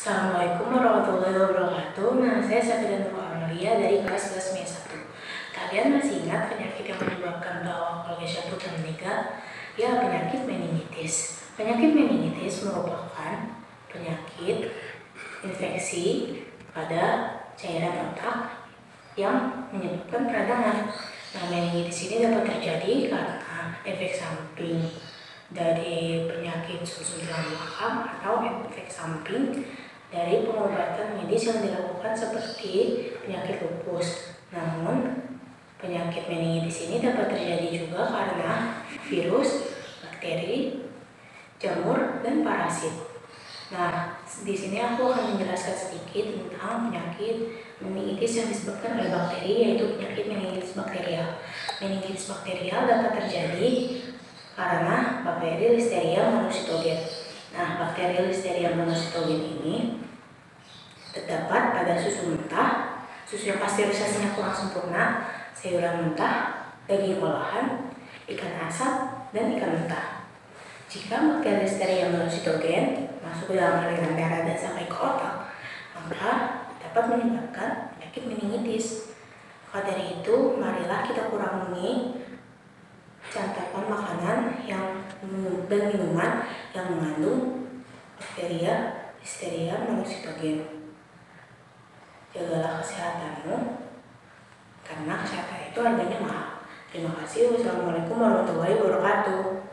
Assalamualaikum warahmatullahi wabarakatuh. Nama saya Safira Nur Amalia dari kelas 11 ME 1. Kalian masih ingat penyakit yang menyebabkan bawah keluarga jatuh dan meninggal? Ya, penyakit meningitis. Penyakit meningitis merupakan penyakit infeksi pada cairan otak yang menyebabkan peradangan. Nah, meningitis ini dapat terjadi karena efek samping dari penyakit sumsum tulang belakang atau efek samping dari pengobatan medis yang dilakukan seperti penyakit lupus. Namun, penyakit meningitis ini dapat terjadi juga karena virus, bakteri, jamur, dan parasit. Nah, di sini aku akan menjelaskan sedikit tentang penyakit meningitis yang disebabkan oleh bakteri, yaitu penyakit meningitis bakterial. Meningitis bakterial dapat terjadi karena bakteri Listeria monocytogen. Nah, bakteri Listeria monocytogen ini terdapat pada susu mentah, susu yang pasteurisasinya kurang sempurna, sayuran mentah, daging olahan, ikan asap, dan ikan mentah. Jika bakteri Listeria monocytogen masuk ke dalam aliran darah dan sampai ke otak, maka dapat menyebabkan penyakit meningitis. Maka dari itu, marilah kita kurangi santapan makanan yang dan mengandung bakteria Listeria monocytogen jagalah kesehatanmu karena kesehatan itu harganya mahal. Terima kasih. Wassalamualaikum warahmatullahi wabarakatuh.